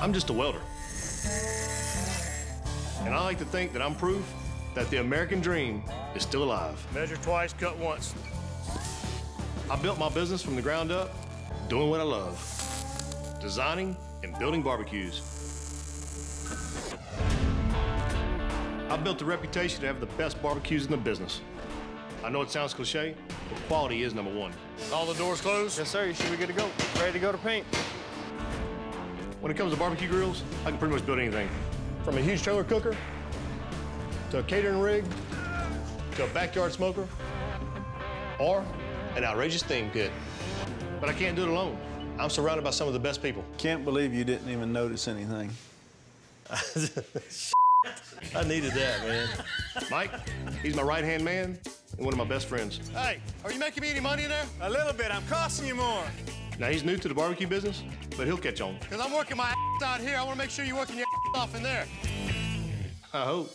I'm just a welder. And I like to think that I'm proof that the American dream is still alive. Measure twice, cut once. I built my business from the ground up, doing what I love designing and building barbecues. I built a reputation to have the best barbecues in the business. I know it sounds cliche, but quality is number one. All the doors closed? Yes, sir. You should be good to go. Ready to go to paint. When it comes to barbecue grills, I can pretty much build anything. From a huge trailer cooker, to a catering rig, to a backyard smoker, or an outrageous theme pit. But I can't do it alone. I'm surrounded by some of the best people. Can't believe you didn't even notice anything. I needed that, man. Mike, he's my right-hand man and one of my best friends. Hey, are you making me any money in there? A little bit. I'm costing you more. Now, he's new to the barbecue business, but he'll catch on. Because I'm working my ass out here. I want to make sure you're working your ass off in there. I hope.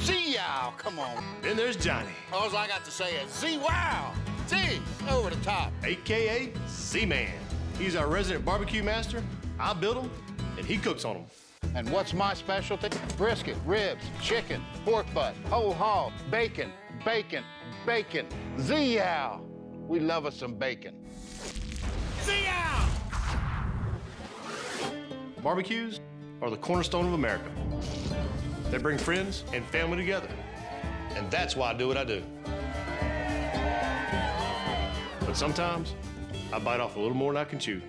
Z-Yow, come on. Then there's Johnny, All I got to say is Z-Wow. Z, over the top. a.k.a. Z-Man. He's our resident barbecue master. I build them, and he cooks on them. And what's my specialty? Brisket, ribs, chicken, pork butt, whole hog, bacon, bacon, bacon. Z-Yow. We love us some bacon. Z-Yow! Barbecues are the cornerstone of America. They bring friends and family together. And that's why I do what I do. But sometimes, I bite off a little more than I can chew.